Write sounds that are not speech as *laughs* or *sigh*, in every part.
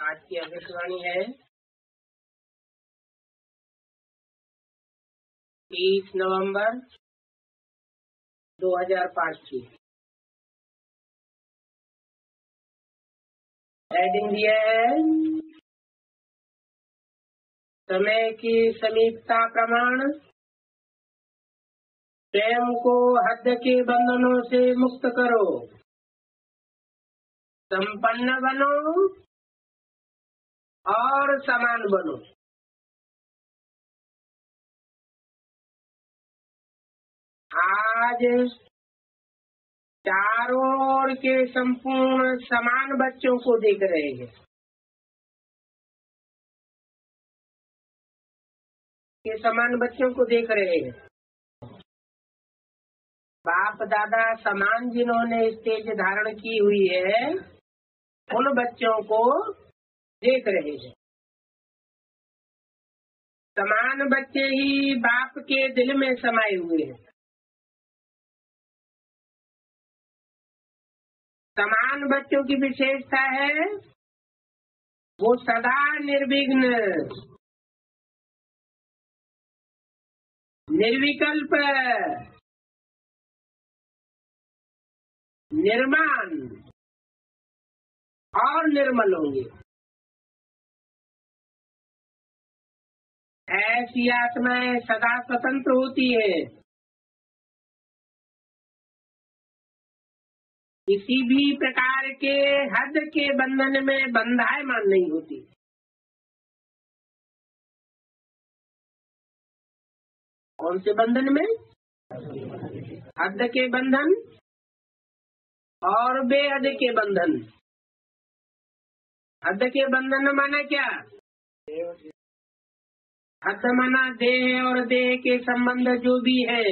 आज की आकाशवाणी है। तीस नवंबर 2005 की। हेडिंग दिया है। समय की समीपता प्रमाण। स्वयं को हद के बंधनों से मुक्त करो। संपन्न बनो। और समान बनो। आज चारों ओर के संपूर्ण समान बच्चों को देख रहे हैं। के समान बच्चों को देख रहे हैं। बाप दादा समान जिन्होंने स्टेज धारण की हुई है, उन बच्चों को देख रहे हैं। समान बच्चे ही बाप के दिल में समाये हुए हैं। समान बच्चों की विशेषता है, वो सदा निर्विघ्न। निर्विकल्प। निर्माण। और निर्मल होंगे। ऐसी आत्माएँ सदा स्वतंत्र होती है। किसी भी प्रकार के हद के बंधन में बंधायमान नहीं होती। कौन से बंधन में? हद के बंधन और बेहद के बंधन। हद के बंधन माना क्या? हद माना देह और देह के संबंध जो भी है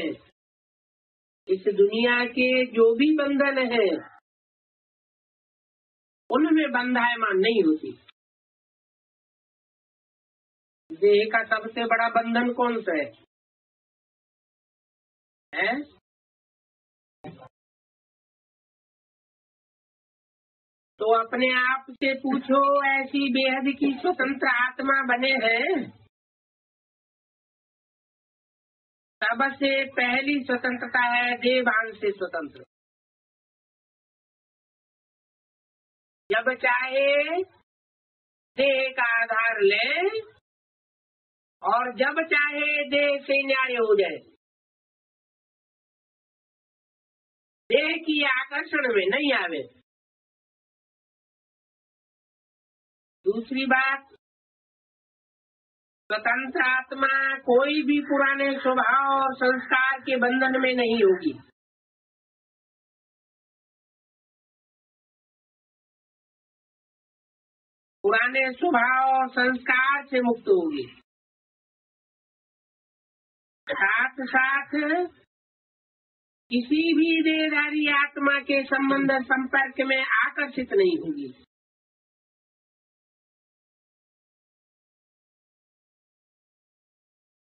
इस दुनिया के जो भी बंधन है उनमें बंधायमान नहीं होती देह का सबसे बड़ा बंधन कौन सा है, है? तो अपने आप से पूछो ऐसी बेहद की स्वतंत्र आत्मा बने हैं सबसे पहली स्वतंत्रता है देवान से स्वतंत्र। जब चाहे, देह का आधार ले, और जब चाहे, देह से न्याय हो जाए। देह की आकर्षण में नहीं आवे। दूसरी बात स्वतंत्र आत्मा कोई भी पुराने स्वभाव और संस्कार के बंधन में नहीं होगी। पुराने स्वभाव और संस्कार से मुक्त होगी। साथ साथ किसी भी देहधारी आत्मा के संबंध संपर्क में आकर्षित नहीं होगी।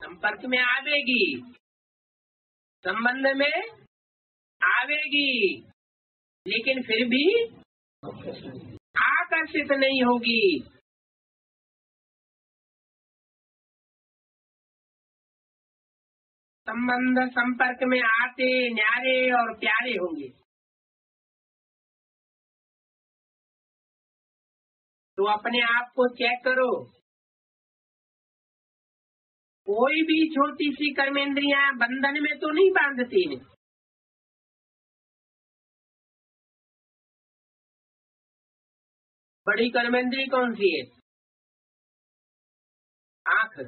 संपर्क में आवेगी। संबंध में आवेगी। लेकिन फिर भी आकर्षित नहीं होगी। संबंध संपर्क में आते न्यारे और प्यारे होंगे। तो अपने आप को चेक करो। कोई भी छोटी सी कर्मेंद्रिया बंधन में तो नहीं बांधती हैं। बड़ी कर्मेंद्री कौन सी है? आँख।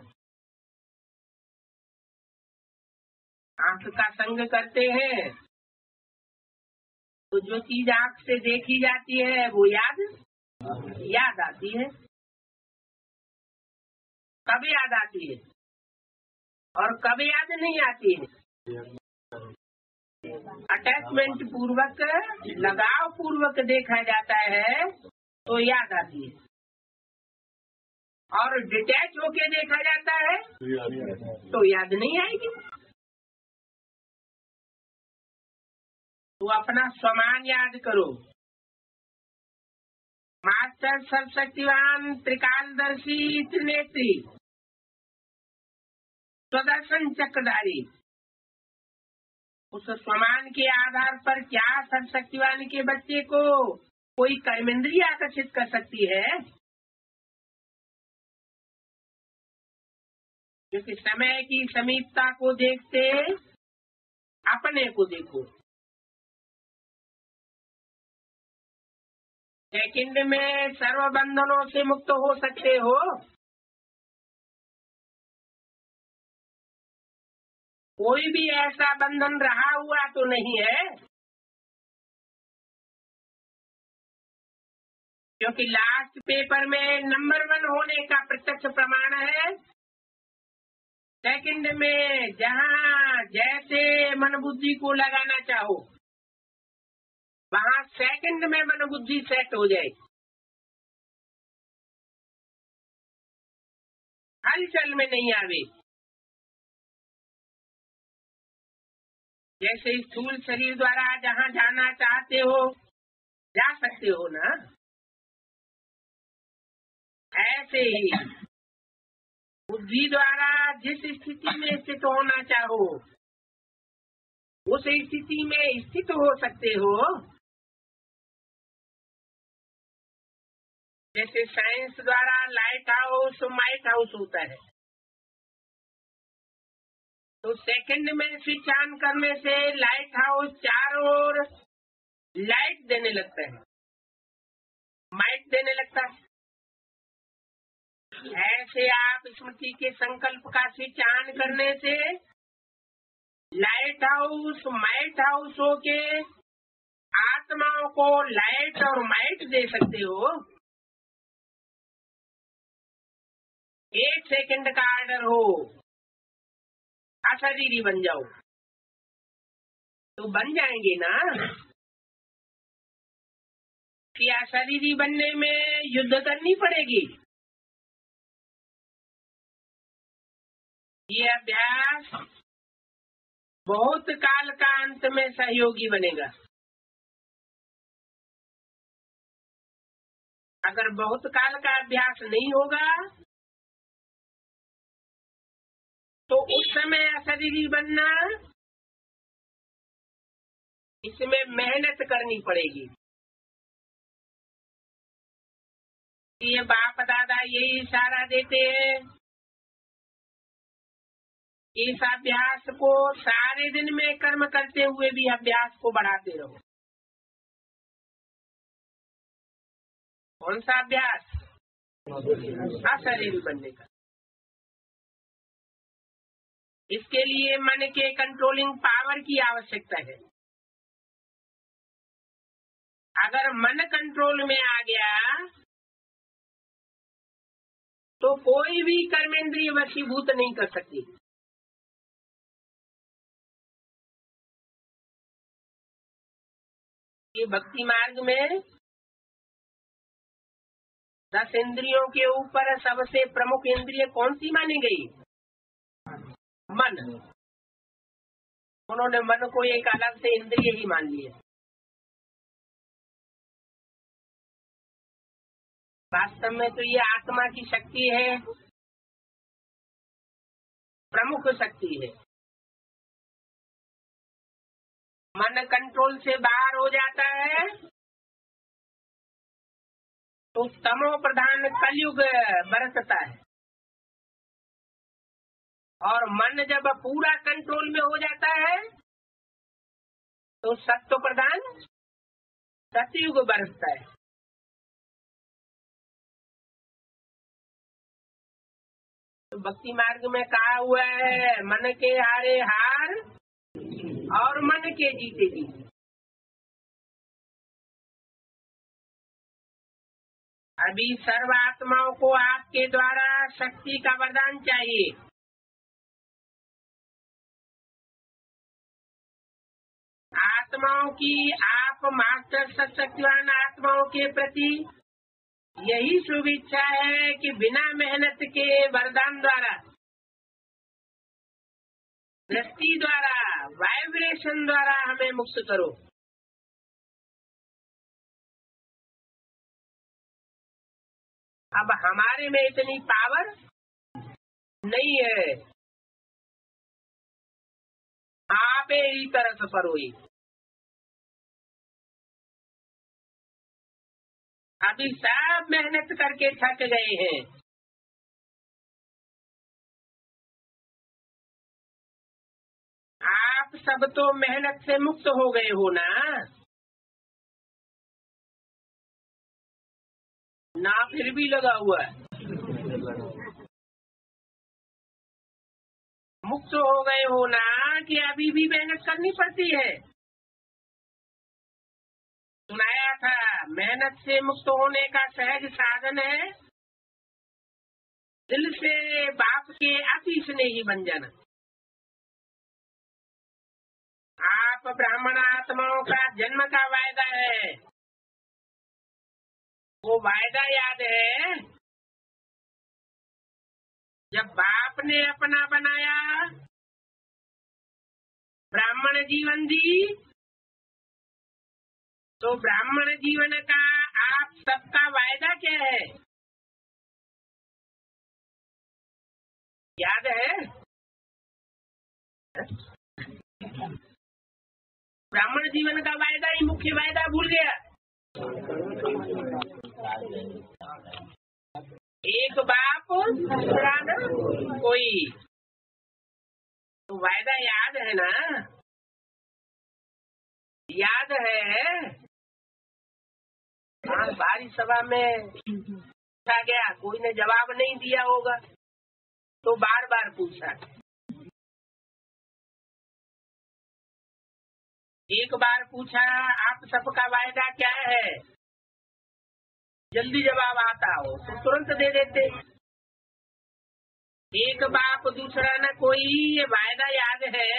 आँख का संग करते हैं। तो जो चीज़ आँख से देखी जाती है वो याद? याद आती है। कब याद आती है? और कब याद नहीं आती। है अटैचमेंट पूर्वक लगाव पूर्वक देखा जाता है तो याद आती है। और डिटैच होके देखा जाता है तो याद नहीं आएगी। तो अपना स्वमान याद करो। मास्टर सर्वशक्तिवान त्रिकालदर्शी त्रिनेत्री। स्वदर्शन चक्रधारी। उस समान के आधार पर क्या सर्वशक्तिवान के बच्चे को कोई कर्मेंद्रिय आकर्षित कर सकती है? क्योंकि समय की समीपता को देखते अपने को देखो। सेकंड में सर्व बंधनों से मुक्त हो सकते हो। कोई भी ऐसा बंधन रहा हुआ तो नहीं है। क्योंकि लास्ट पेपर में नंबर वन होने का प्रत्यक्ष प्रमाण है। सेकंड में जहाँ जैसे मन बुद्धि को लगाना चाहो, वहाँ सेकंड में मन बुद्धि सेट हो जाए। हलचल में नहीं आवे। जैसे स्थूल शरीर द्वारा जहाँ जाना चाहते हो, जा सकते हो ना? ऐसे ही बुद्धि द्वारा जिस स्थिति में स्थित होना चाहो, उस स्थिति में स्थित हो सकते हो। जैसे साइंस द्वारा लाइट हाउस माइट हाउस होता है। तो सेकंड में स्विच ऑन करने से लाइट हाउस चार ओर लाइट देने लगता है। माइट देने लगता है। ऐसे आप स्मृति के संकल्प का स्विच ऑन करने से लाइट हाउस माइट हाउस हो के आत्माओं को लाइट और माइट दे सकते हो। एक सेकंड का ऑर्डर हो। अशरीरी बन जाओ। तो बन जाएँगे ना? कि अशरीरी बनने में युद्ध करनी पड़ेगी। ये अभ्यास बहुत काल का अंत में सहयोगी बनेगा। अगर बहुत काल का अभ्यास नहीं होगा तो उस समय अशरीरी बनना। इसमें मेहनत करनी पड़ेगी। ये बाप दादा यही इशारा देते हैं। इस अभ्यास को सारे दिन में कर्म करते हुए भी अभ्यास को बढ़ाते रहो। कौन सा अभ्यास? अशरीर बनने का। इसके लिए मन के कंट्रोलिंग पावर की आवश्यकता है। अगर मन कंट्रोल में आ गया तो कोई भी कर्मेंद्रिय वशीभूत नहीं कर सकती। ये भक्ति मार्ग में दस इंद्रियों के ऊपर सबसे प्रमुख इंद्रिय कौन सी मानी गई? मन उन्होंने मन को एक अलग से इंद्रिय ही मान लिया वास्तव में तो ये आत्मा की शक्ति है। प्रमुख शक्ति है। मन कंट्रोल से बाहर हो जाता है। तो तमो प्रधान कलयुग बरसता है। और मन जब पूरा कंट्रोल में हो जाता है तो सत्व प्रधान सतयुग बरसता है। तो भक्ति मार्ग में कहा हुआ है, मन के हारे हार और मन के जीते जीते अभी सर्व आत्माओं को आपके द्वारा शक्ति का वरदान चाहिए। आत्माओं की आप मास्टर सशक्तिवान आत्माओं के प्रति यही शुभेच्छा है कि बिना मेहनत के वरदान द्वारा, दृष्टि द्वारा वाइब्रेशन द्वारा हमें मुक्त करो। अब हमारे में इतनी पावर नहीं है। आप ही सफ़र हुई अभी सब मेहनत करके थक गए हैं। आप सब तो मेहनत से मुक्त हो गए हो ना? ना फिर भी लगा हुआ है। मुक्त हो गए हो ना कि अभी भी मेहनत करनी पड़ती है। सुनाया था, मेहनत से मुक्त होने का सहज साधन है। दिल से बाप के अति स्नेही बन जाना। आप ब्राह्मण आत्माओं का जन्म का वायदा है। वो वायदा याद है, जब बाप ने अपना बनाया ब्राह्मण जीवन दी। तो ब्राह्मण जीवन का आप सबका वायदा क्या है? याद है? ब्राह्मण जीवन का वायदा ही मुख्य वायदा भूल गया। एक बाप कोई। तो वायदा याद है ना? याद है? हाँ भारी सभा में पूछा गया, कोई ने जवाब नहीं दिया होगा तो बार बार पूछा। एक बार पूछा, आप सबका वायदा क्या है? जल्दी जवाब आता हो तो तुरंत दे देते। एक बाप, दूसरा न कोई, ये वायदा याद है?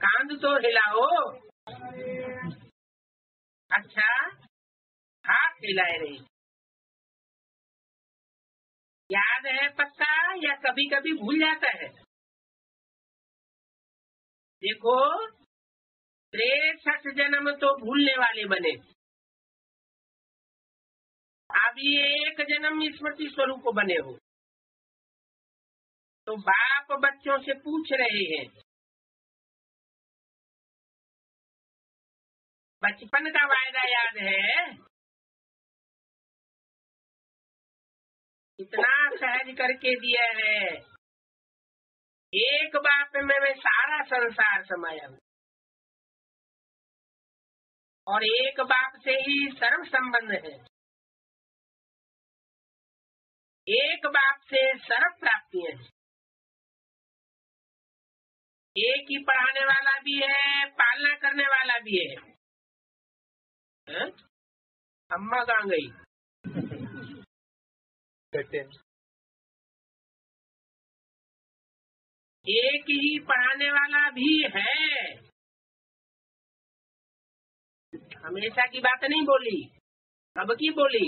कांद तो हिलाओ। अच्छा हाथ हिलाए रही याद है पक्का या कभी कभी भूल जाता है? देखो, तिरसठ जन्म तो भूलने वाले बने। अब ये एक जन्म स्मृति स्वरूप बने हो। तो बाप बच्चों से पूछ रहे हैं बचपन का वायदा याद है। इतना सहज करके दिया है। एक बाप में मैं सारा संसार समाया हूँ। और एक बाप से ही सर्व संबंध है। एक बाप से सर्व प्राप्तियाँ हैं। एक ही पढ़ाने वाला भी है पालना करने वाला भी है, है? अम्मा कहाँ गई एक ही पढ़ाने वाला भी है हमेशा की बात नहीं बोली अब की बोली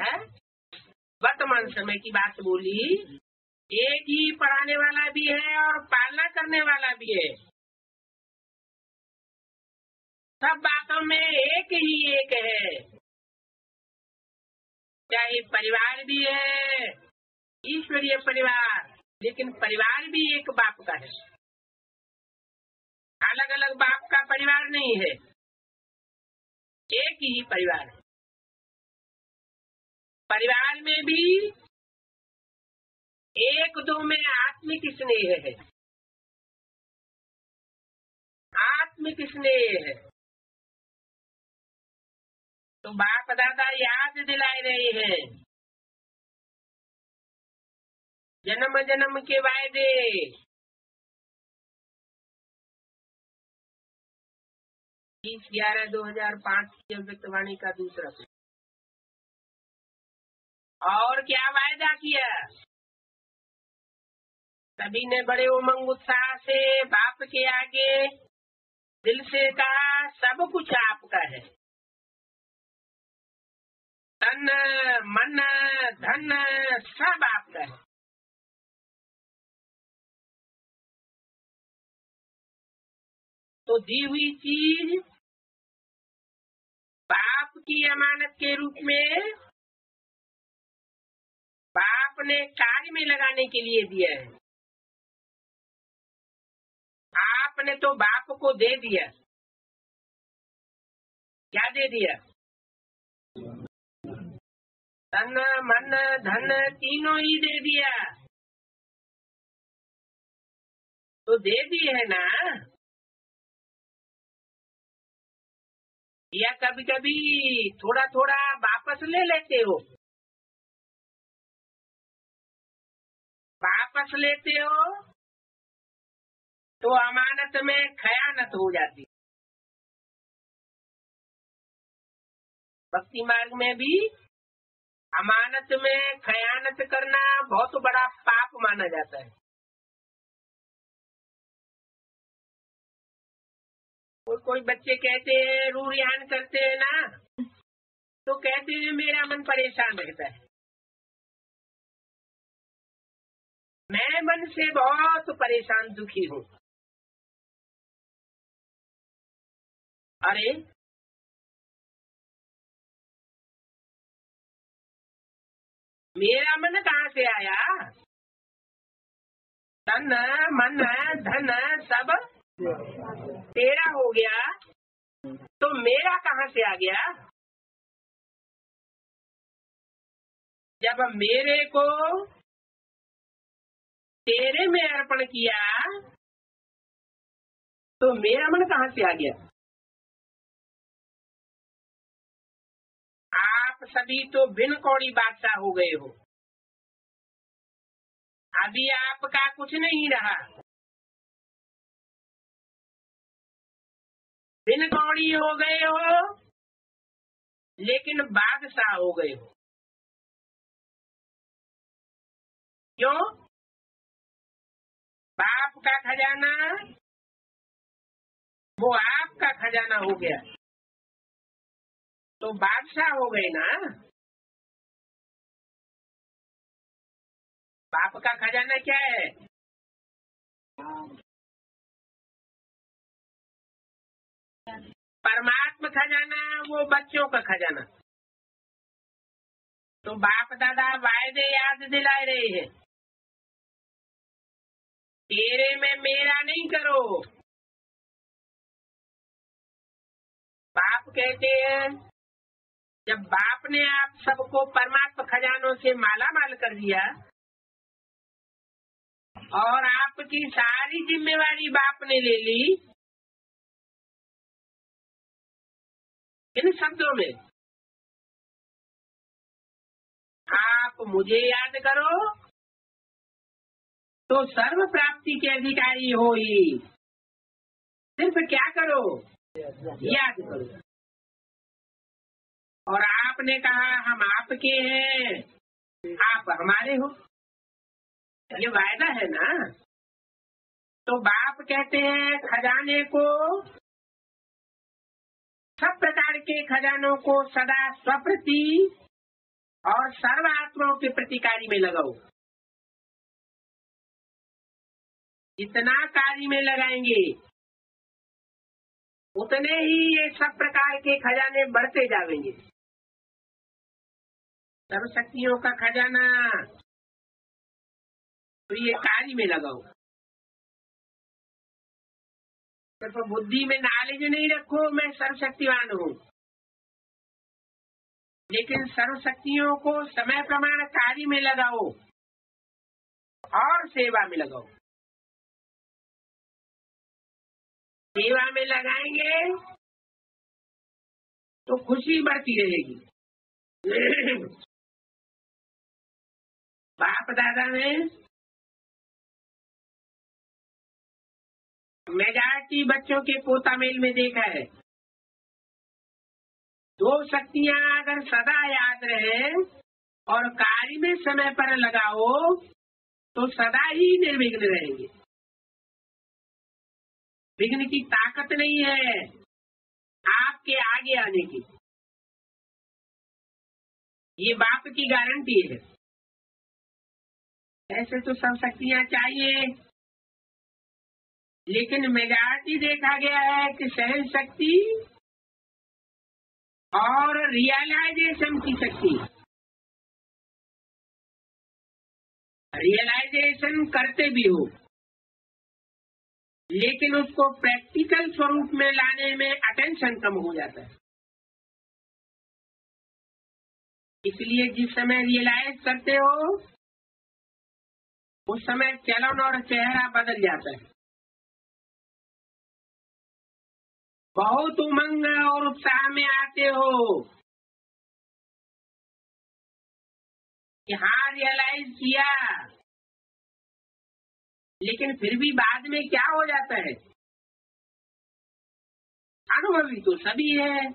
है वर्तमान समय की बात बोली एक ही पढ़ाने वाला भी है और पालना करने वाला भी है सब बातों में एक ही एक है। चाहे परिवार भी है, ईश्वरीय परिवार, लेकिन परिवार भी एक बाप का है। अलग अलग बाप का परिवार नहीं है, एक ही परिवार है। परिवार में भी एक दो में आत्मिक स्नेह है। आत्मिक स्नेह है। तो बाप दादा याद दिलाए रहे हैं। जन्म जन्म के वायदे। तीस ग्यारह दो हज़ार पाँच की अव्यक्तवाणी का दूसरा और क्या वायदा किया? सभी ने बड़े उमंग उत्साह से बाप के आगे दिल से कहा, सब कुछ आपका है। तन मन, धन, सब आपका है। तो दी हुई चीज़ बाप की अमानत के रूप में बाप ने कार्य में लगाने के लिए दिया है। आपने तो बाप को दे दिया। क्या दे दिया? तन मन धन तीनों ही दे दिया। तो दे दी है ना? या कभी कभी थोड़ा थोड़ा वापस ले लेते हो? वापस लेते हो तो अमानत में खयानत हो जाती। भक्ति मार्ग में भी अमानत में खयानत करना बहुत बड़ा पाप माना जाता है। कोई कोई बच्चे कहते हैं रू रिहान करते हैं ना तो कहते हैं, मेरा मन परेशान रहता है। मैं मन से बहुत परेशान, दुखी हूँ। अरे मेरा मन कहाँ से आया तन मन धन सब तेरा हो गया तो मेरा कहाँ से आ गया जब मेरे को तेरे में अर्पण किया तो मेरा मन कहाँ से आ गया आप सभी तो बिन कौड़ी बादशाह हो गए हो। अभी आपका कुछ नहीं रहा। बिन कौड़ी हो गए हो, लेकिन बादशाह हो गए हो। क्यों? बाप का खजाना, वो आपका खजाना हो गया। तो बादशाह हो गए ना? बाप का खजाना क्या है? परमात्मा खजाना, वो बच्चों का खजाना। तो बाप दादा वायदे याद दिला रहे हैं। तेरे में मेरा नहीं करो। बाप कहते हैं जब बाप ने आप सबको परमात्मा खजानों से माला माल कर दिया, और आपकी सारी जिम्मेवारी बाप ने ले ली, इन शब्दों में, आप मुझे याद करो तो सर्व प्राप्ति के अधिकारी हो ही। सिर्फ़ क्या करो? याद करो। और आपने कहा, हम आपके हैं। आप हमारे हो। ये वायदा है ना? तो बाप कहते हैं, खजाने को, सब प्रकार के खजानों को सदा स्वप्रति और सर्व आत्माओं के प्रतिकारी में लगाओ। इतना कार्य में लगाएँगे। उतने ही ये सब प्रकार के खजाने बढ़ते जाएँगे। सर्व शक्तियों का खजाना। तो ये कार्य में लगाओ सिर्फ़ बुद्धि में नॉलेज नहीं रखो, मैं सर्वशक्तिवान हूँ। लेकिन सर्वशक्तियों को समय प्रमाण कार्य में लगाओ और सेवा में लगाओ। सेवा में लगाएँगे तो खुशी बढ़ती रहेगी। *clears throat* बाप दादा ने मेजॉरिटी बच्चों के पोता मेल में देखा है। दो शक्तियाँ अगर सदा याद रहे और कार्य में समय पर लगाओ तो सदा ही निर्विघ्न रहेंगे। विघ्न की ताकत नहीं है। आपके आगे आने की। ये बाप की गारंटी है। ऐसे तो सब शक्तियाँ चाहिए। लेकिन मेजॉरिटी देखा गया है कि सहन शक्ति और रियलाइजेशन की शक्ति। रियलाइजेशन करते भी हो। लेकिन उसको प्रैक्टिकल स्वरूप में लाने में अटेंशन कम हो जाता है। इसलिए जिस समय रियलाइज़ करते हो, उस समय चलन और चेहरा बदल जाता है। बहुत उमंग और उत्साह में आते हो कि हाँ रियलाइज़ किया। लेकिन फिर भी बाद में क्या हो जाता है? अनुभवी तो सभी है।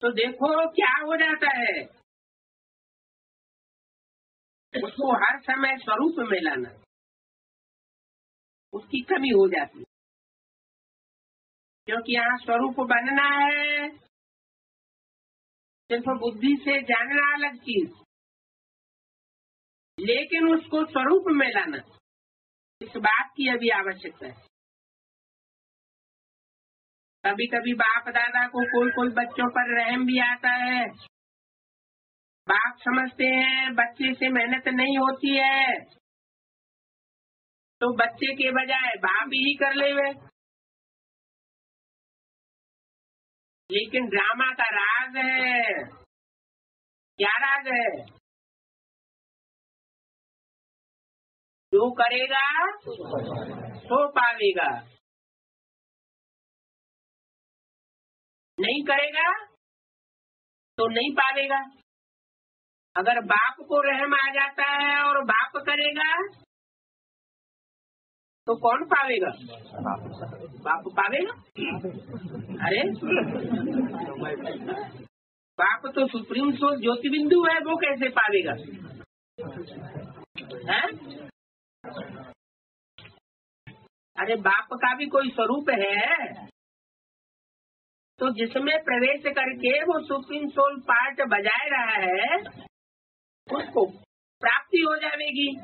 तो देखो क्या हो जाता है। उसको हर समय स्वरूप में लाना। उसकी कमी हो जाती है। क्योंकि यहाँ स्वरूप बनना है। सिर्फ़ बुद्धि से जानना अलग चीज़। लेकिन उसको स्वरूप में लाना इस बात की अभी आवश्यकता है। कभी कभी बाप दादा को कोई कोई बच्चों पर रहम भी आता है। बाप समझते हैं, बच्चे से मेहनत नहीं होती है। तो बच्चे के बजाय बाप ही कर ले वे लेकिन ड्रामा का राज है। क्या राज है? जो करेगा तो पावेगा नहीं करेगा तो नहीं पावेगा अगर बाप को रहम आ जाता है और बाप करेगा तो कौन पावेगा बाप पावेगा अरे, बाप तो सुप्रीम सोच ज्योति बिंदु है, वो कैसे पावेगा है? अरे बाप का भी कोई स्वरूप है। तो जिसमें प्रवेश करके वो सुप्रीम सोल पार्ट बजाए रहा है, उसको प्राप्ति हो जाएगी।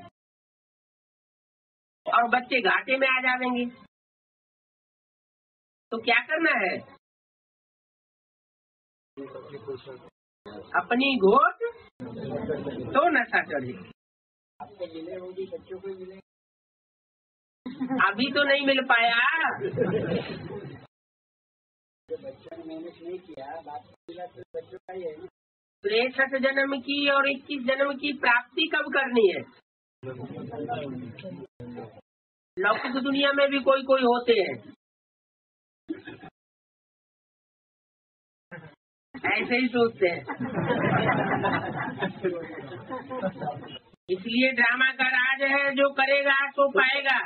और बच्चे घाटे में आ जाएँगे। तो क्या करना है? अपनी घोट तो नशा चढ़े। अभी तो नहीं मिल पाया। तिरसठ जन्म की और इक्कीस जन्म की प्राप्ति कब करनी है? लौकिक दुनिया में भी कोई कोई होते हैं। ऐसे ही सोचते हैं। *laughs* इसलिए ड्रामा का राज है, जो करेगा तो पाएगा।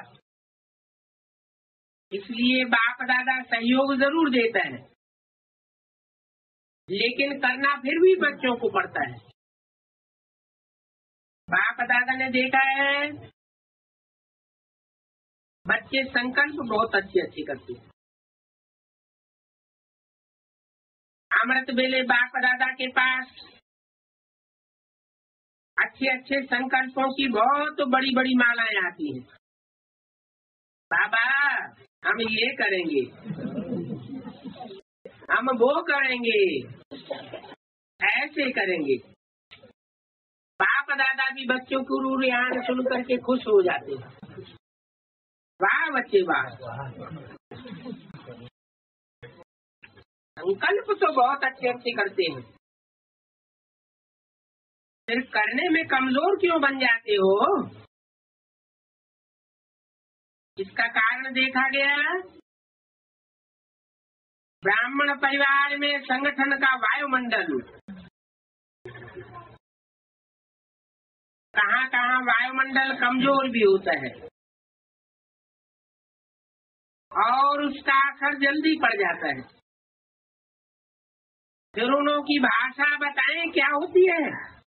इसलिए बाप दादा सहयोग ज़रूर देता है। लेकिन करना फिर भी बच्चों को पड़ता है। बाप दादा ने देखा है, बच्चे संकल्प बहुत अच्छे अच्छे करते हैं। अमृत बेले बाप दादा के पास अच्छे अच्छे संकल्पों की बहुत बड़ी बड़ी मालाएँ आती हैं। बाबा, हम ये करेंगे। हम वो करेंगे। ऐसे करेंगे। बाप दादा भी बच्चों को रू रिहान सुन करके खुश हो जाते हैं। वाह बच्चे, वाह। संकल्प तो बहुत अच्छे अच्छे करते हैं। फिर करने में कमज़ोर क्यों बन जाते हो? इसका कारण देखा गया। ब्राह्मण परिवार में संगठन का वायुमंडल। कहाँ कहाँ वायुमंडल कमज़ोर भी होता है। और उसका असर जल्दी पड़ जाता है। फिर उन्हों की भाषा बताएँ क्या होती है?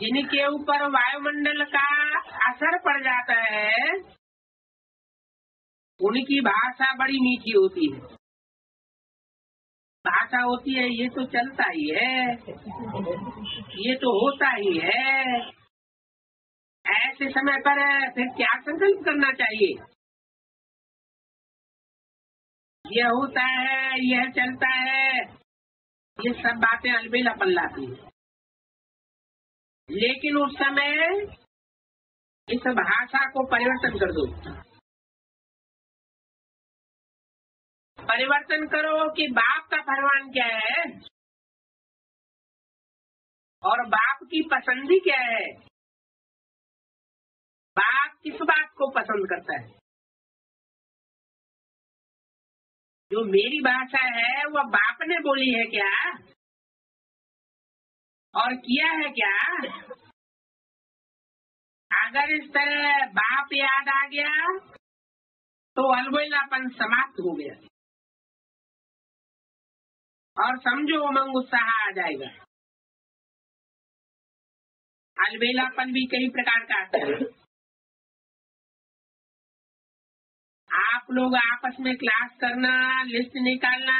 जिनके ऊपर वायुमंडल का असर पड़ जाता है। उनकी भाषा बड़ी मीठी होती है। भाषा होती है, ये तो चलता ही है। ये तो होता ही है। ऐसे समय पर फिर क्या संकल्प करना चाहिए? यह होता है, यह चलता है। ये सब बातें अलबेला पल्लाती है। लेकिन उस समय इस भाषा को परिवर्तन कर दो। परिवर्तन करो कि बाप का फरमान क्या है? और बाप की पसंदी क्या है? बाप किस बात को पसंद करता है? जो मेरी भाषा है, वह बाप ने बोली है क्या? और किया है क्या? अगर इस तरह बाप याद आ गया तो अलबेलापन समाप्त हो गया। और समझो उमंग उत्साह आ जाएगा। अलबेलापन भी कई प्रकार का आता है। आप लोग आपस में क्लास करना लिस्ट निकालना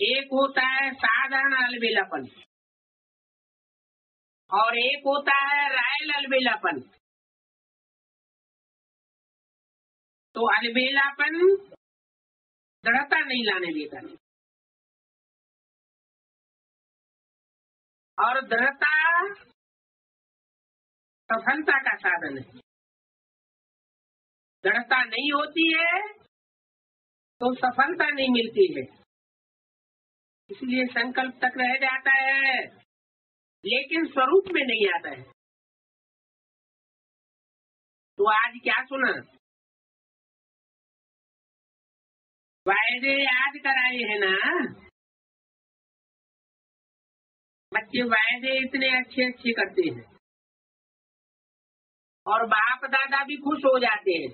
एक होता है साधारण अलबेलापन। और एक होता है रायल अलबेलापन। तो अलबेलापन दृढ़ता नहीं लाने देता। और दृढ़ता सफलता का साधन है। दृढ़ता नहीं होती है तो सफलता नहीं मिलती है। इसलिए संकल्प तक रह जाता है, लेकिन स्वरूप में नहीं आता है। तो आज क्या सुना? वायदे याद कराए है ना? बच्चे वायदे इतने अच्छे अच्छे करते हैं। और बाप दादा भी खुश हो जाते हैं।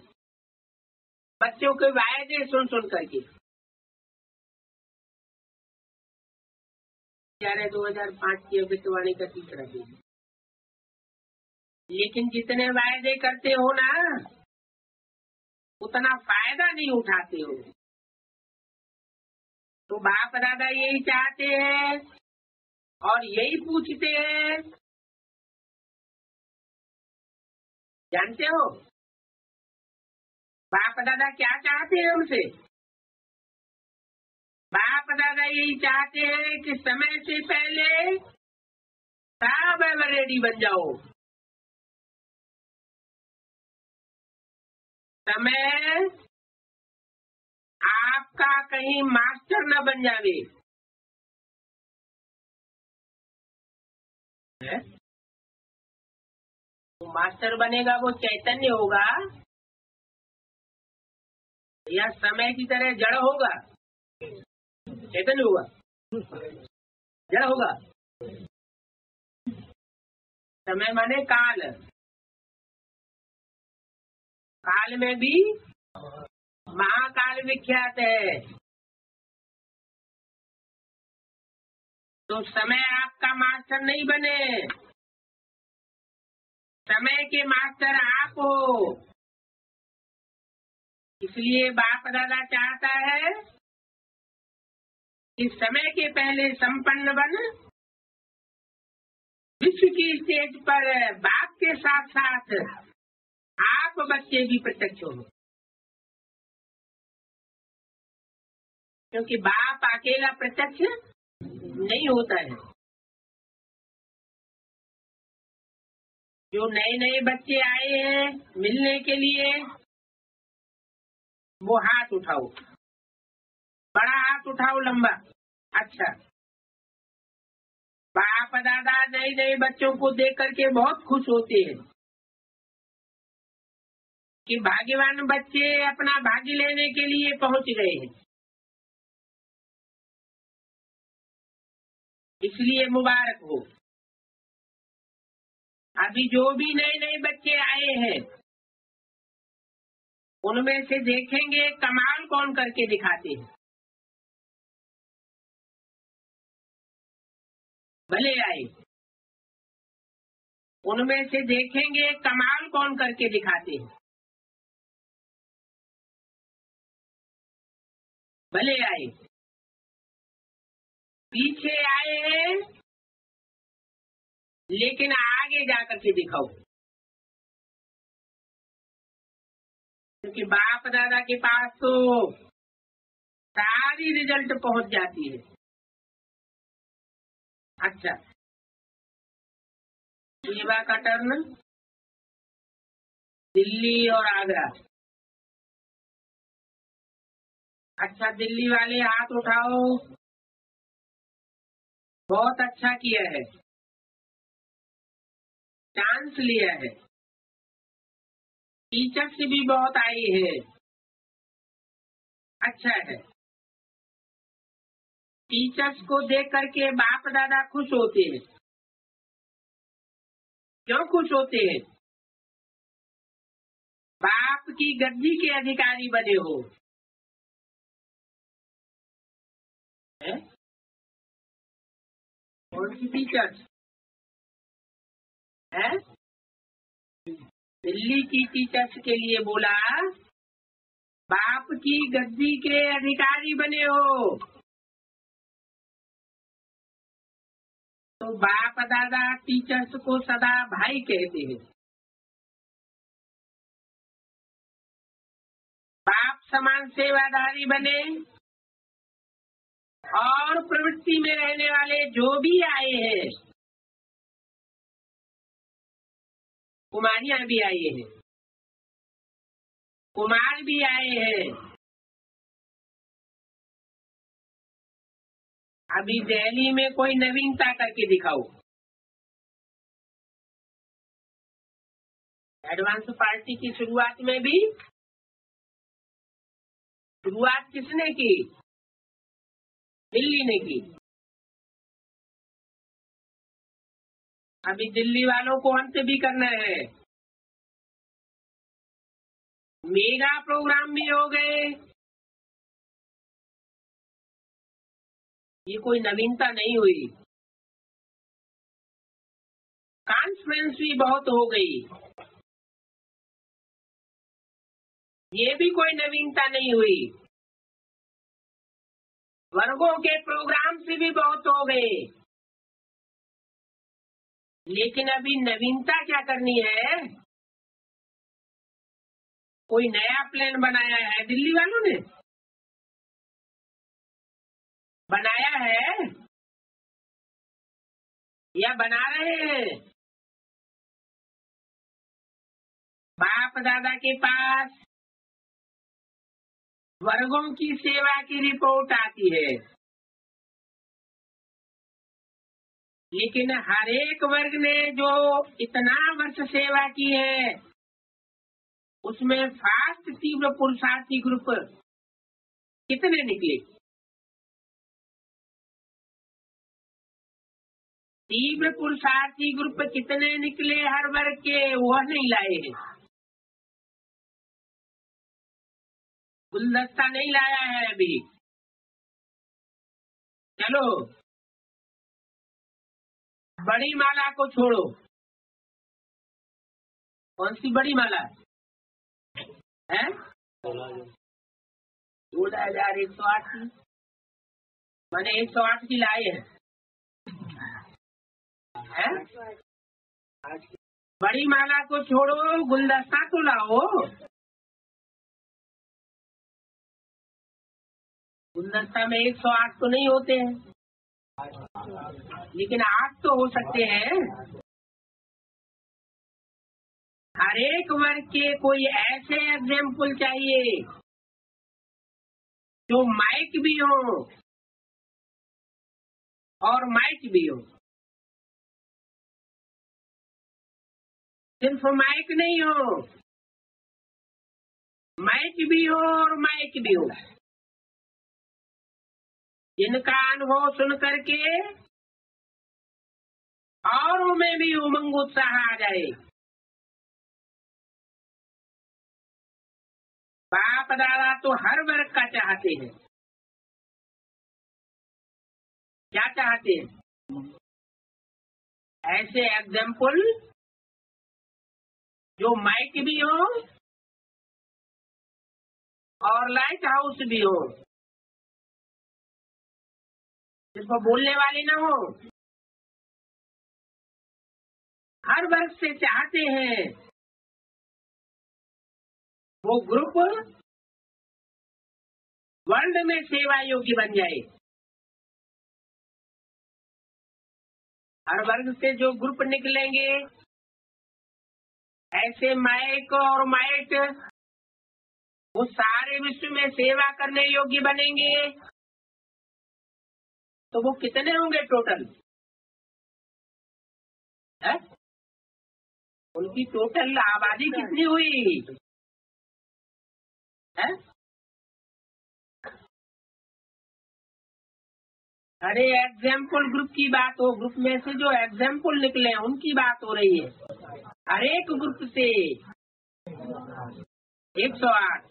बच्चों के वायदे सुन सुन करके। ग्यारह दो हज़ार पाँच की अभितवाणी का तीसरा दिन। लेकिन जितने वायदे करते हो ना, उतना फ़ायदा नहीं उठाते हो। तो बाप दादा यही चाहते हैं और यही पूछते हैं। जानते हो? बाप दादा क्या चाहते हैं उनसे? बाप दादा यही चाहते हैं कि समय से पहले सब रेडी बन जाओ। समय आपका कहीं मास्टर न बन जावे। तो मास्टर बनेगा, वो चैतन्य होगा। या समय की तरह जड़ होगा। चैतन्य होगा जड़ होगा। समय माने काल। काल में भी महाकाल विख्यात है। तो समय आपका मास्टर नहीं बने। समय के मास्टर आप हो। इसलिए बाप दादा चाहता है कि समय के पहले संपन्न बन विश्व की स्टेज पर बाप के साथ साथ आप बच्चे भी प्रत्यक्ष हो क्योंकि बाप अकेला प्रत्यक्ष नहीं होता है। जो नए नए बच्चे आए हैं मिलने के लिए, वो हाथ उठाओ। बड़ा हाथ उठाओ लंबा। अच्छा। बाप दादा नए नए बच्चों को देख करके बहुत खुश होते हैं। कि भाग्यवान बच्चे अपना भाग्य लेने के लिए पहुँच गए हैं। इसलिए मुबारक हो। अभी जो भी नए नए बच्चे आए हैं, उनमें से देखेंगे कमाल कौन करके दिखाते हैं। भले आए। उनमें से देखेंगे कमाल कौन करके दिखाते हैं। भले आए। पीछे आए हैं लेकिन आगे जाकर के दिखाओ। क्योंकि बाप दादा के पास तो सारी रिज़ल्ट पहुँच जाती है। अच्छा। का टर्न दिल्ली और आगरा। अच्छा दिल्ली वाले हाथ उठाओ। बहुत अच्छा किया है। चांस लिया है। टीचर्स भी बहुत आई है। अच्छा है। टीचर्स को देख करके बाप दादा खुश होते हैं। क्यों खुश होते हैं? बाप की गद्दी के अधिकारी बने हो। टीचर्स है? दिल्ली की टीचर्स के लिए बोला, बाप की गद्दी के अधिकारी बने हो। तो बाप दादा टीचर्स को सदा भाई कहते हैं। बाप समान सेवाधारी बने और प्रवृत्ति में रहने वाले जो भी आए हैं, कुमारियाँ भी आई हैं। कुमार भी आए हैं। अभी दिल्ली में कोई नवीनता करके दिखाओ। एडवांस पार्टी की शुरुआत में भी। शुरुआत किसने की? दिल्ली ने की। अभी दिल्ली वालों को अंत भी करना है। मेगा प्रोग्राम भी हो गए। ये कोई नवीनता नहीं हुई। कॉन्फ्रेंस भी बहुत हो गई। ये भी कोई नवीनता नहीं हुई। वर्गों के प्रोग्राम से भी बहुत हो गए। लेकिन अभी नवीनता क्या करनी है? कोई नया प्लान बनाया है दिल्ली वालों ने? बनाया है? या बना रहे हैं? बाप दादा के पास वर्गों की सेवा की रिपोर्ट आती है। लेकिन हर एक वर्ग ने जो इतना वर्ष सेवा की है, उसमें फास्ट तीव्र पुरुषार्थी ग्रुप कितने निकले? तीव्र पुरुषार्थी ग्रुप कितने निकले हर वर्ग के, वह नहीं लाए हैं। गुलदस्ता नहीं लाया है अभी। चलो। बड़ी माला को छोड़ो। कौन सी बड़ी माला? है? सोलह हज़ार एक सौ आठ की। मैंने एक सौ आठ की लाए हैं। है? बड़ी माला को छोड़ो, गुलदस्ता तो लाओ। गुलदस्ता में एक सौ आठ तो नहीं होते हैं। लेकिन आठ तो हो सकते हैं। हर एक वर्ग के कोई ऐसे एग्ज़ाम्पल चाहिए, जो माइक भी हो और माइक भी हो। सिर्फ़ माइक नहीं हो। माइक भी हो और माइक भी हो। जिनका अनुभव सुन करके और में भी उमंग उत्साह आ जाए। बाप दादा तो हर वर्ग का चाहते हैं। क्या चाहते हैं? ऐसे एग्ज़ाम्पल जो माइक भी हो और लाइट हाउस भी हो। सिर्फ़ बोलने वाले ना हो। हर वर्ग से चाहते हैं। वो ग्रुप वर्ल्ड में सेवा योग्य बन जाए। हर वर्ग से जो ग्रुप निकलेंगे ऐसे मायक और माइट, वो सारे विश्व में सेवा करने योग्य बनेंगे तो वो कितने होंगे टोटल है? उनकी टोटल आबादी कितनी हुई है? अरे एग्ज़ाम्पल ग्रुप की बात हो ग्रुप में से जो एग्ज़ाम्पल निकले उनकी बात हो रही है। हर एक ग्रुप से। एक सौ आठ।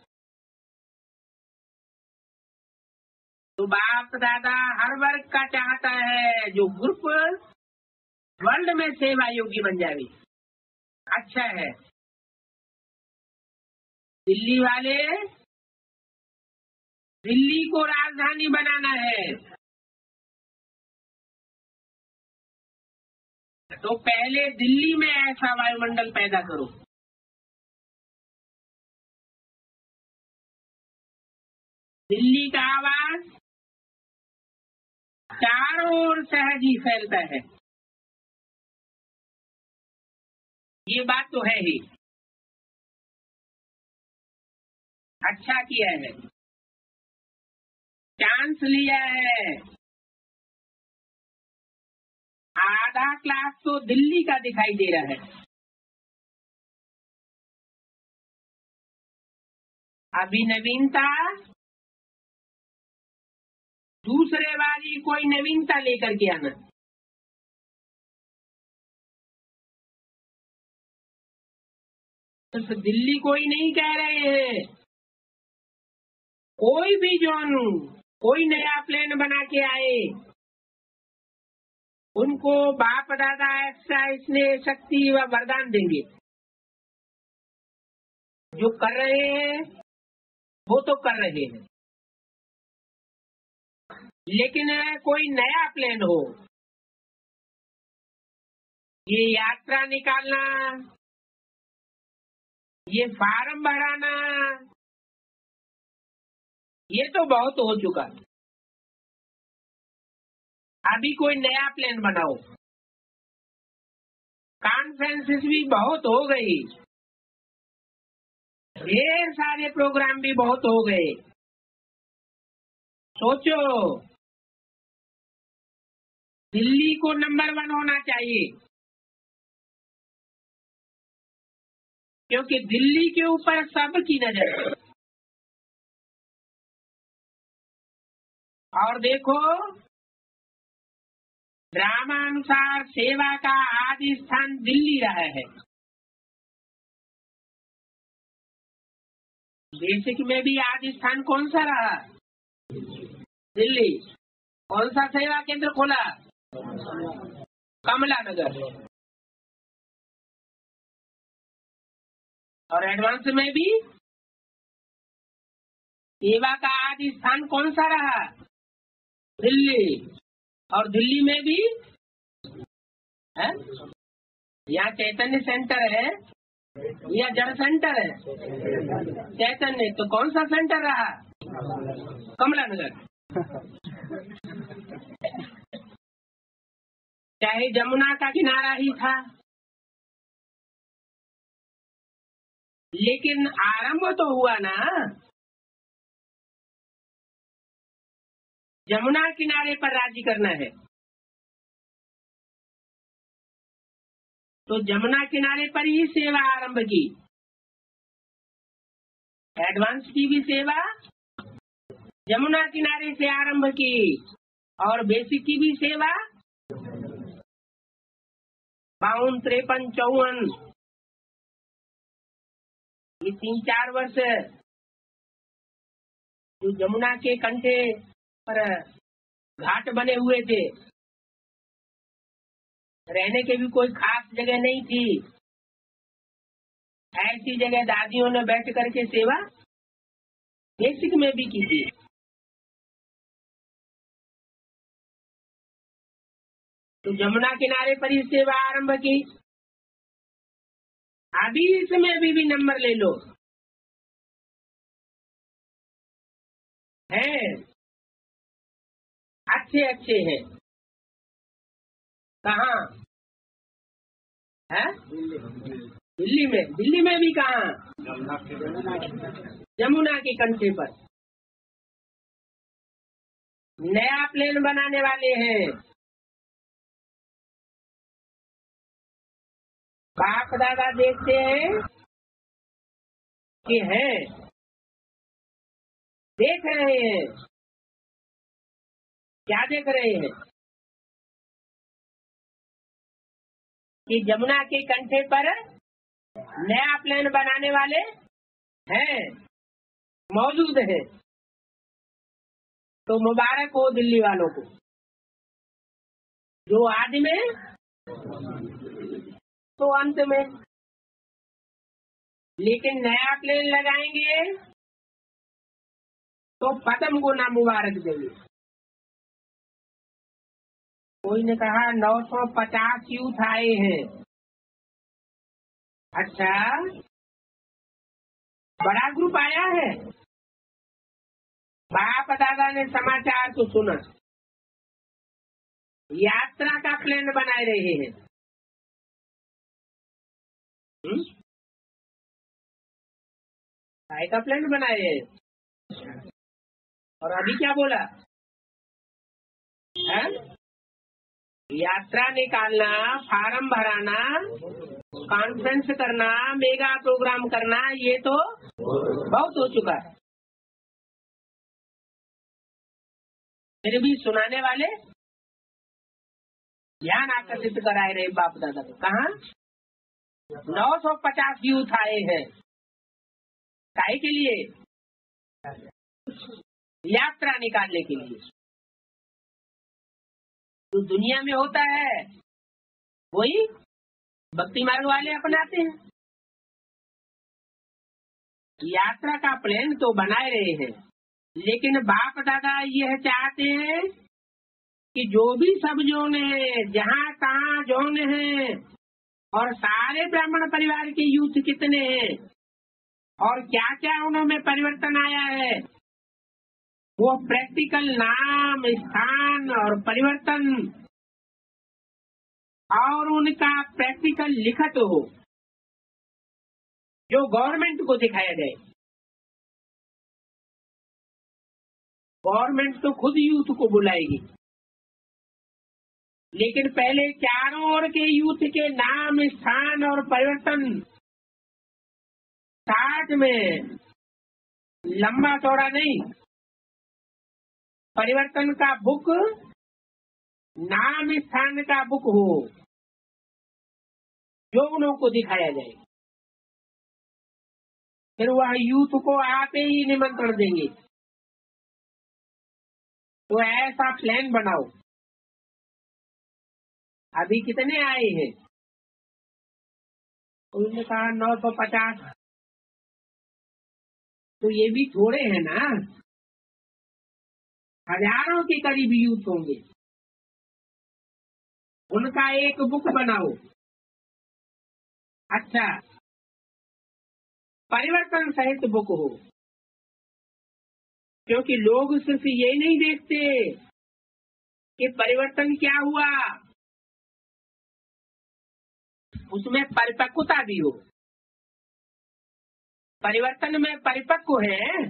तो बाप दादा हर वर्ग का चाहता है, जो ग्रुप वर्ल्ड में सेवा योगी बन जाए। अच्छा है। दिल्ली वाले, दिल्ली को राजधानी बनाना है। तो पहले दिल्ली में ऐसा वायुमंडल पैदा करो। दिल्ली का आवाज़ चारों ओर सहज ही फैलता है। ये बात तो है ही। अच्छा किया है। चांस लिया है। आधा क्लास तो दिल्ली का दिखाई दे रहा है। अभी नवीनता, दूसरे वाली कोई नवीनता लेकर के आना। सिर्फ़ दिल्ली कोई नहीं कह रहे हैं। कोई भी जोन, कोई नया प्लान बना के आए। उनको बाप दादा ऐसा इसने शक्ति व वरदान देंगे। जो कर रहे हैं, वो तो कर रहे हैं। लेकिन कोई नया प्लान हो, ये यात्रा निकालना, ये फार्म भराना, ये तो बहुत हो चुका अभी कोई नया प्लान बनाओ। कॉन्फ्रेंसिस भी बहुत हो गई। ढेर सारे प्रोग्राम भी बहुत हो गए। सोचो, दिल्ली को नंबर वन होना चाहिए। क्योंकि दिल्ली के ऊपर सब की नज़र है। और देखो ड्रामानुसार सेवा का आदि स्थान दिल्ली रहा है। बेसिक में भी आदि स्थान कौन सा रहा? दिल्ली। कौन सा सेवा केंद्र खोला? कमला नगर और एडवांस में भी सेवा का आदि स्थान कौन सा रहा? दिल्ली। और दिल्ली में भी है? यहाँ चैतन्य सेंटर है। या जड़ सेंटर है। चैतन्य तो कौन सा सेंटर रहा? कमला नगर चाहे जमुना का किनारा ही था। लेकिन आरंभ तो हुआ ना। जमुना किनारे पर राज्य करना है। तो जमुना किनारे पर ही सेवा आरंभ की। एडवांस की भी सेवा जमुना किनारे से आरंभ की और बेसिक की भी सेवा। बावन, त्रेपन, चौवन। ये तीन चार वर्ष। जो जमुना के कंठे पर घाट बने हुए थे। रहने के भी कोई खास जगह नहीं थी। ऐसी जगह दादियों ने बैठ करके सेवा बेसिक में भी की थी। तो जमुना किनारे पर ही सेवा आरंभ की। अभी इसमें भी, भी नंबर ले लो। है। अच्छे अच्छे हैं। कहाँ? है? दिल्ली में। दिल्ली में भी कहाँ? यमुना के कंठे पर। नया प्लेन बनाने वाले हैं। बाप दादा देखते हैं कि हैं। देख रहे हैं। क्या देख रहे हैं कि जमुना के कंठे पर नया प्लेन बनाने वाले हैं, मौजूद हैं। तो मुबारक हो दिल्ली वालों को। जो आज में तो अंत में। लेकिन नया प्लेन लगाएँगे तो पदम को ना मुबारक देंगे। कोई ने कहा 950 यूथ आए हैं। अच्छा? बड़ा ग्रुप आया है। बाप दादा ने समाचार को सुना। यात्रा का प्लान बनाए रहे हैं। हम्म? काय का प्लान बनाए हैं। और अभी क्या बोला? है? यात्रा निकालना, फार्म भराना कॉन्फ्रेंस करना मेगा प्रोग्राम करना, ये तो बहुत हो चुका है। फिर भी सुनाने वाले, ध्यान आकर्षित कराए रहे बाप दादा को। कहा? नौ सौ पचास यूथ आए हैं। काय के लिए? यात्रा निकालने के लिए। जो दुनिया में होता है, वही भक्ति मार्ग वाले अपनाते हैं। यात्रा का प्लान तो बनाए रहे हैं, लेकिन बाप दादा यह चाहते हैं कि जो भी सब जोन है, जहाँ तहाँ जोन है, और सारे ब्राह्मण परिवार के यूथ कितने हैं, और क्या क्या उनमें परिवर्तन आया है वो प्रैक्टिकल नाम, स्थान और परिवर्तन और उनका प्रैक्टिकल लिखत हो, जो गवर्नमेंट को दिखाया जाए। गवर्नमेंट तो खुद यूथ को बुलाएगी। लेकिन पहले चारों ओर के यूथ के नाम, स्थान और परिवर्तन साथ में लंबा चौड़ा नहीं। परिवर्तन का बुक नाम स्थान का बुक हो जो उन को दिखाया जाए। फिर वह यूथ को आते ही निमंत्रण देंगे। तो ऐसा प्लान बनाओ। अभी कितने आए हैं? उन्होंने कहा नौ सौ पचास। तो ये भी थोड़े हैं ना? हज़ारों के करीब यूथ होंगे। उनका एक बुक बनाओ। अच्छा। परिवर्तन सहित बुक हो। क्योंकि लोग सिर्फ़ ये नहीं देखते कि परिवर्तन क्या हुआ। उसमें परिपक्वता भी हो। परिवर्तन में परिपक्व है।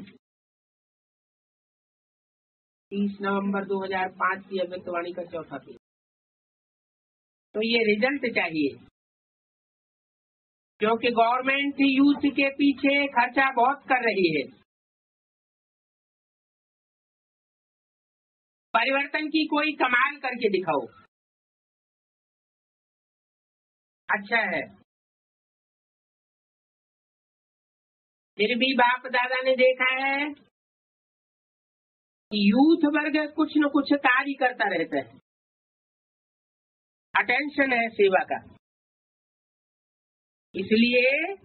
तीस नवंबर 2005 की अव्यक्तवाणी का चौथा पेज तो ये रिज़ल्ट चाहिए। क्योंकि गवर्नमेंट यूथ के पीछे खर्चा बहुत कर रही है। परिवर्तन की कोई कमाल करके दिखाओ। अच्छा है। फिर भी बाप दादा ने देखा है यूथ वर्ग कुछ न कुछ कार्य करता रहता है। अटेंशन है सेवा का। इसलिए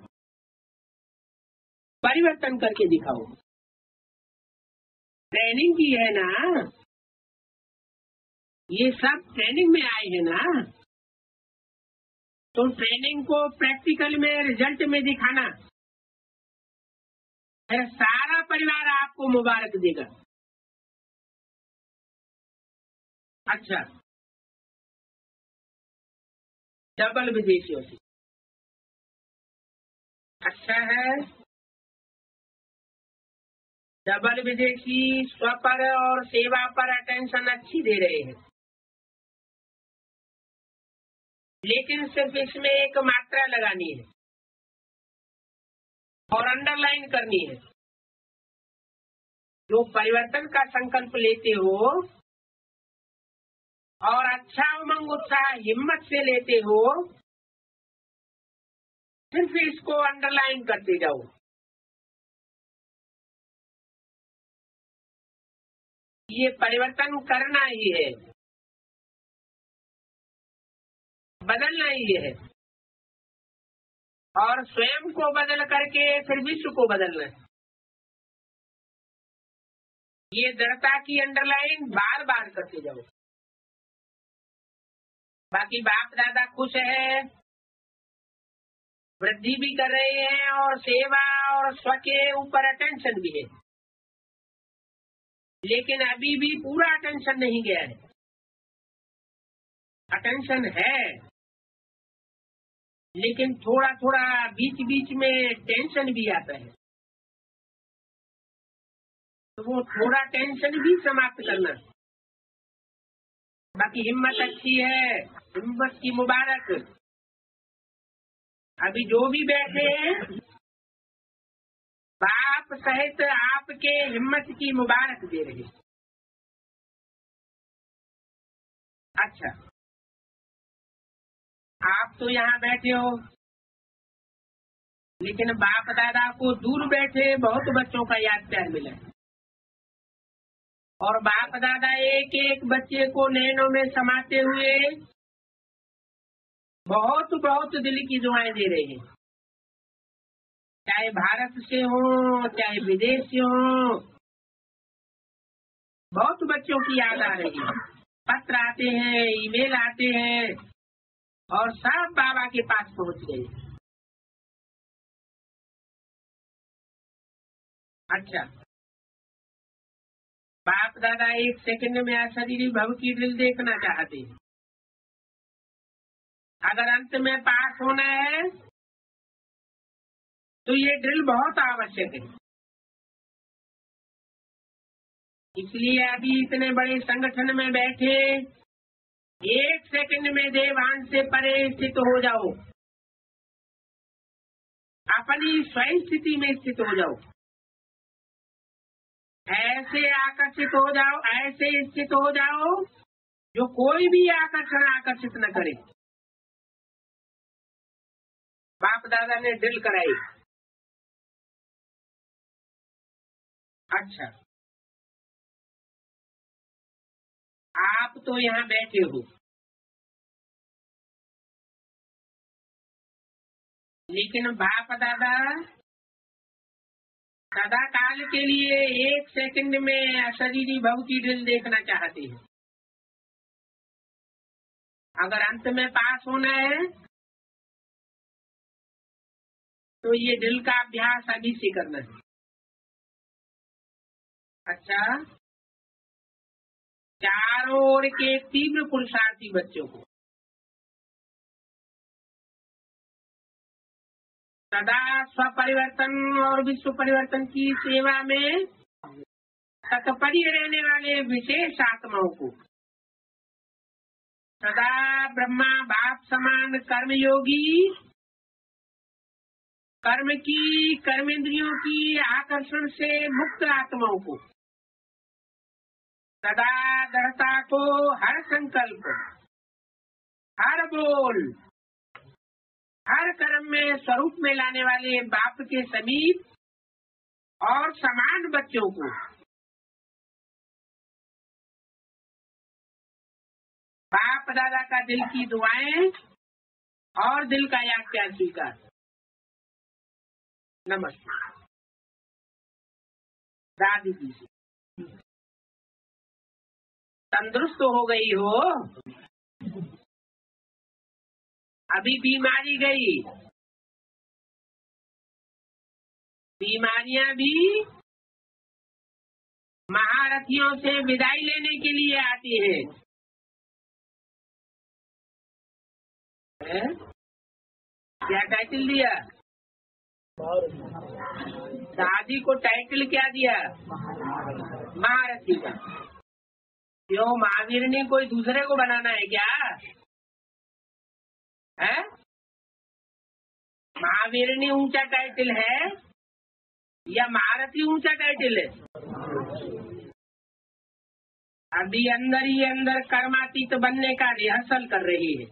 परिवर्तन करके दिखाओ। ट्रेनिंग की है ना? ये सब ट्रेनिंग में आए हैं ना? तो ट्रेनिंग को प्रैक्टिकल में रिज़ल्ट में दिखाना। फिर सारा परिवार आपको मुबारक देगा। अच्छा। डबल विदेशियों से अच्छा है। डबल विदेशी स्व पर और सेवा पर अटेंशन अच्छी दे रहे हैं। लेकिन सिर्फ़ इसमें एक मात्रा लगानी है और अंडरलाइन करनी है। जो परिवर्तन का संकल्प लेते हो और अच्छा उमंग उत्साह हिम्मत से लेते हो सिर्फ़ इसको अंडरलाइन करते जाओ। ये परिवर्तन करना ही है। बदलना ही है। और स्वयं को बदल करके फिर विश्व को बदलना है। ये दृढ़ता की अंडरलाइन बार बार करते जाओ। बाकी बाप दादा खुश है, वृद्धि भी कर रहे हैं और सेवा और स्व के ऊपर अटेंशन भी है। लेकिन अभी भी पूरा अटेंशन नहीं गया है। अटेंशन है, लेकिन थोड़ा थोड़ा बीच बीच में टेंशन भी आता है। तो वो थोड़ा टेंशन भी समाप्त करना। बाकी हिम्मत अच्छी है, हिम्मत की मुबारक। अभी जो भी बैठे हैं, बाप सहित आपके हिम्मत की मुबारक दे रहे अच्छा। आप तो यहाँ बैठे हो, लेकिन बाप दादा को दूर बैठे बहुत बच्चों का याद प्यार मिला। और बाप दादा एक एक बच्चे को नैनों में समाते हुए बहुत बहुत दिल की दुआएँ दे रहे हैं। चाहे भारत से हो, चाहे विदेश से हो, बहुत बच्चों की याद आ रही है। पत्र आते हैं, ईमेल आते हैं और सब बाबा के पास पहुँच गए। अच्छा। बाप दादा एक सेकंड में अशरीरी भव की ड्रिल देखना चाहते हैं। अगर अंत में पास होना है तो ये ड्रिल बहुत आवश्यक है। इसलिए अभी इतने बड़े संगठन में बैठे, एक सेकंड में देवान से परे स्थित हो जाओ। अपनी स्वयं स्थिति में स्थित हो जाओ। ऐसे आकर्षित हो जाओ, ऐसे स्थित हो जाओ, जो कोई भी आकर्षण आकर्षित न करे। बाप दादा ने ड्रिल कराई। अच्छा। आप तो यहाँ बैठे हो। लेकिन बाप दादा सदा काल के लिए एक सेकंड में अशरीरी भव की ड्रिल देखना चाहते हैं। अगर अंत में पास होना है तो ये ड्रिल का अभ्यास अभी से करना है। अच्छा चारों ओर के तीव्र पुरुषार्थी बच्चों को। सदा स्वपरिवर्तन और विश्व परिवर्तन की सेवा में तत्पर्य रहने वाले विशेष आत्माओं को। सदा ब्रह्मा बाप समान कर्म योगी, कर्म की, कर्मेंद्रियों की आकर्षण से मुक्त आत्माओं को। सदा दृढ़ता को हर संकल्प, हर बोल हर कर्म में स्वरूप में लाने वाले बाप के समीप और समान बच्चों को। बाप दादा का दिल की दुआएँ और दिल का याद प्यार स्वीकार। नमस्ते दादी जी। से तंदुरुस्त हो गई हो? अभी बीमारी गई। बीमारियाँ भी महारथियों से विदाई लेने के लिए आती है? क्या टाइटल दिया? दादी को टाइटल क्या दिया? महारथी का। क्यों महावीर ने कोई दूसरे को बनाना है क्या? महावीर ने ऊँचा टाइटल है या महारथी ऊँचा टाइटल है? अभी अंदर ही अंदर कर्मातीत बनने का रिहर्सल कर रही है।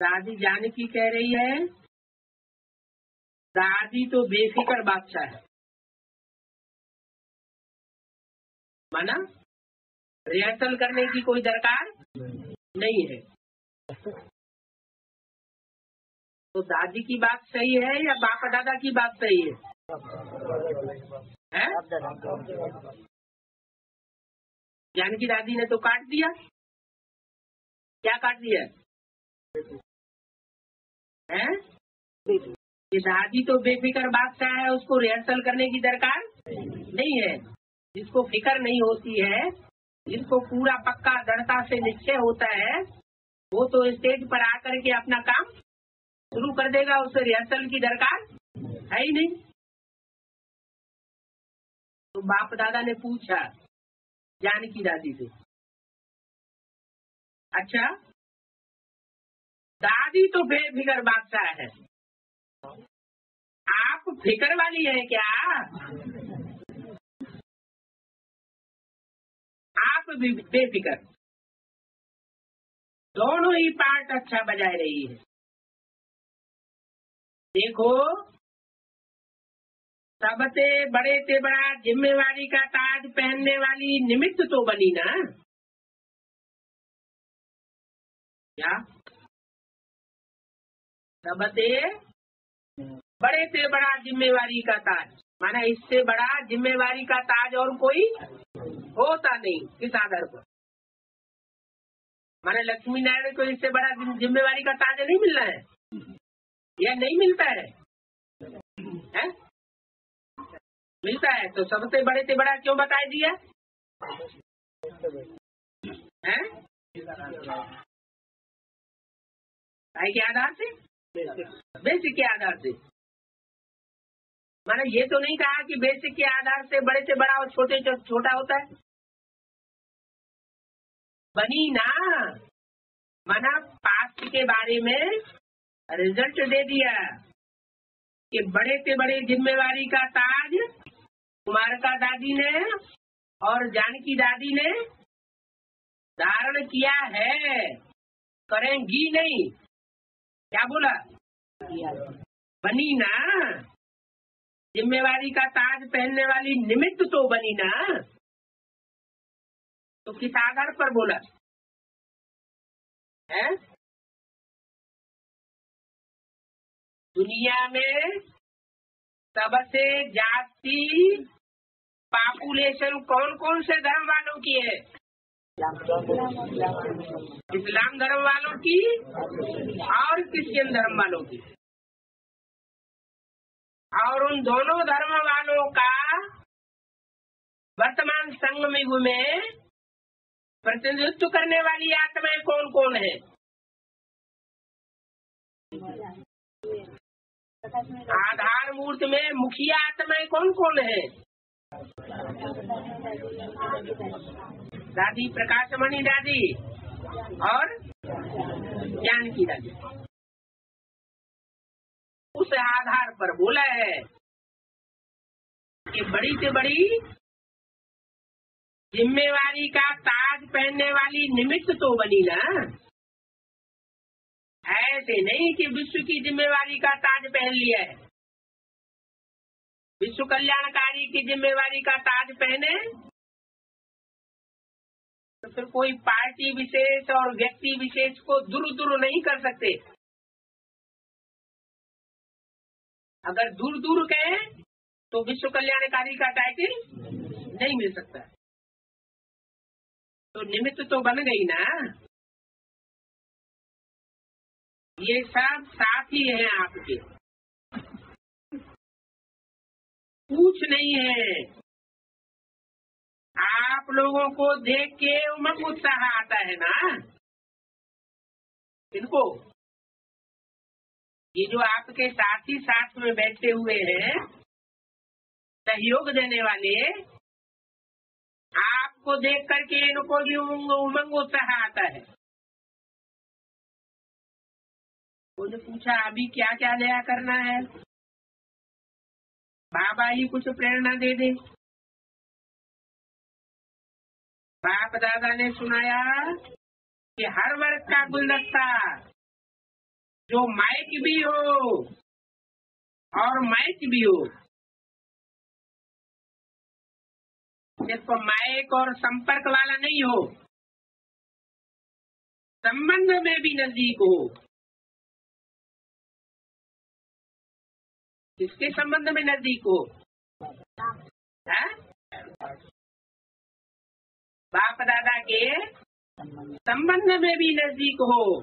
दादी जानकी कह रही है, दादी तो बेफिक्र बादशाह है। माना? रिहर्सल करने की कोई दरकार? नहीं है। तो दादी की बात सही है या बाप दादा की बात सही है, है? जानकी दादी ने तो काट दिया। क्या काट दिया? है? ये दादी तो बेफिक्र बात बादशाह है उसको रिहर्सल करने की दरकार नहीं है। जिसको फ़िक्र नहीं होती है जिसको पूरा पक्का दृढ़ता से निश्चय होता है, वो तो स्टेज पर आकर के अपना काम शुरू कर देगा, उसे रिहर्सल की दरकार है ही नहीं। तो बाप दादा ने पूछा, जानकी दादी से अच्छा दादी तो बेफिक्र बादशाह है। आप फ़िक्र वाली है क्या? आप भी बेफिक्र दोनों ही पार्ट अच्छा बजाय रही है। देखो, सबसे बड़े से बड़ा जिम्मेवारी का ताज पहनने वाली निमित्त तो बनी ना। क्या? सबसे बड़े से बड़ा जिम्मेवारी का ताज। माना इससे बड़ा जिम्मेवारी का ताज और कोई? होता नहीं किस आधार पर माने लक्ष्मी नारायण को इससे बड़ा जिम्मेवारी का ताज नहीं मिलना है। या नहीं मिलता है, है? मिलता है तो सबसे बड़े से बड़ा क्यों बता दिया? है? के आधार से? बेसिक के आधार से। मैंने ये तो नहीं कहा कि बेसिक के आधार से बड़े से बड़ा और छोटे छोटा होता है। बनी ना। माना पास्ट के बारे में रिज़ल्ट दे दिया। कि बड़े से बड़े जिम्मेवारी का ताज कुमार का दादी ने और जानकी दादी ने धारण किया है। करेंगी नहीं। क्या बोला? बनी ना। जिम्मेवारी का ताज पहनने वाली निमित्त तो बनी ना। तो किस आधार पर बोला। है? दुनिया में सबसे जास्ती पॉपुलेशन कौन कौन से धर्म वालों की है? इस्लाम धर्म वालों की और क्रिश्चियन धर्म वालों की। और उन दोनों धर्म वालों का वर्तमान संघ में प्रतिनिधित्व करने वाली आत्माएँ कौन कौन है? आधार मूर्त में मुखिया आत्माएँ कौन कौन है? दादी प्रकाशमणि दादी और ज्ञान की दादी। उस आधार पर बोला है कि बड़ी से बड़ी जिम्मेवारी का ताज पहनने वाली निमित्त तो बनी ना। ऐसे नहीं कि विश्व की जिम्मेवारी का ताज पहन लिया है। विश्व कल्याणकारी की जिम्मेवारी का ताज पहने। तो फिर कोई पार्टी विशेष और व्यक्ति विशेष को दूर दूर नहीं कर सकते। अगर दूर दूर कहें तो विश्व कल्याणकारी का टाइटल नहीं मिल सकता। तो निमित्त तो बन गई ना। ये सब साथ ही है आपके। कुछ नहीं है। आप लोगों को देख के उमंग उत्साह आता है ना। इनको। ये जो आपके साथी साथ में बैठे हुए हैं, सहयोग देने वाले आपको देख करके इनको भी उमंग उत्साह आता है। पूछा, अभी क्या क्या नया करना है? बाबा ही कुछ प्रेरणा दे दे। बाप दादा ने सुनाया कि हर वर्ग का गुलदस्ता, जो माइक भी हो और माइक भी हो सिर्फ़ माइक और संपर्क वाला नहीं हो। संबंध में भी नज़दीक हो। किसके संबंध में नज़दीक हो? है? बाप दादा के संबंध में भी नज़दीक हो।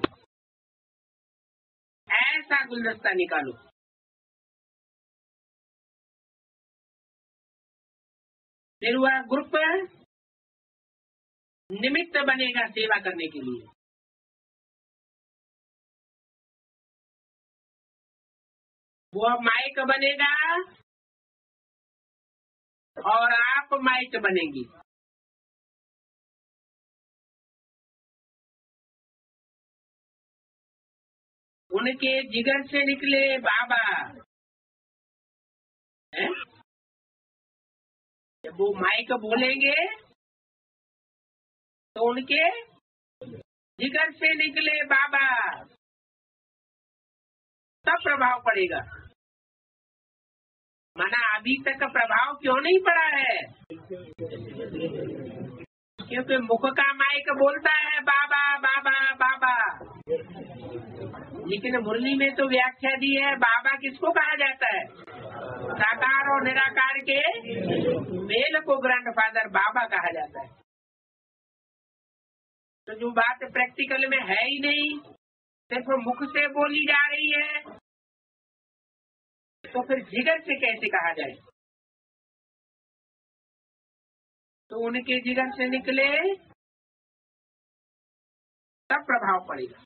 ऐसा गुलदस्ता निकालो। फिर वह ग्रुप निमित्त बनेगा सेवा करने के लिए। वो माइक बनेगा और आप माइक बनेंगी। उनके जिगर से निकले बाबा। है? जब वो माइक बोलेंगे तो उनके जिगर से निकले बाबा। तब प्रभाव पड़ेगा। माना अभी तक प्रभाव क्यों नहीं पड़ा है? क्योंकि मुख का माइक बोलता है, बाबा बाबा बाबा। लेकिन मुरली में तो व्याख्या दी है, बाबा किसको कहा जाता है? साकार और निराकार के मेल को ग्रैंड फादर बाबा कहा जाता है। तो जो बात प्रैक्टिकल में है ही नहीं, सिर्फ़ मुख से बोली जा रही है तो फिर जिगर से कैसे कहा जाए? तो उनके जिगर से निकले, तब प्रभाव पड़ेगा।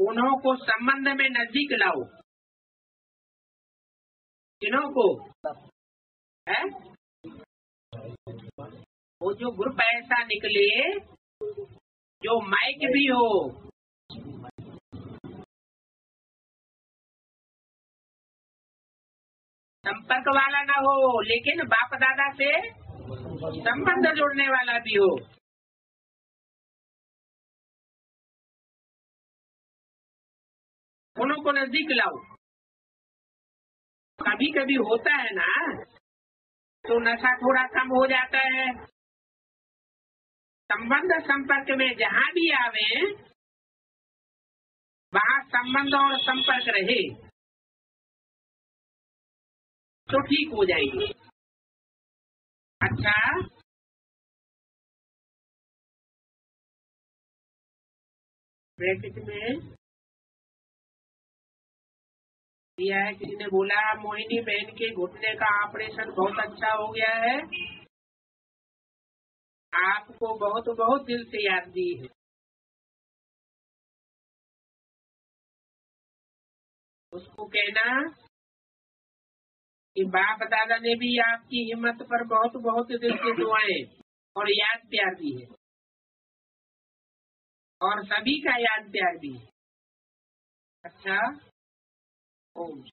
उन्हों को संबंध में नज़दीक लाओ। किन्हों को? है? वो जो ग्रुप ऐसा निकले, जो माइक भी हो। संपर्क वाला ना हो, लेकिन बाप दादा से संबंध जोड़ने वाला भी हो। उन्हों को नज़दीक लाओ। कभी कभी होता है ना तो नशा थोड़ा कम हो जाता है। संबंध संपर्क में जहाँ भी आवे, वहाँ संबंध और संपर्क रहे तो ठीक हो जाएगी। अच्छा? ब्रैकेट में दिया है। किसी ने बोला, मोहिनी बहन के घुटने का ऑपरेशन बहुत अच्छा हो गया है। आपको बहुत बहुत दिल से याद दी है। उसको कहना कि बाप दादा ने भी आपकी हिम्मत पर बहुत बहुत दिल से दुआएँ और याद प्यार दी है। और सभी का याद प्यार भी है। अच्छा homes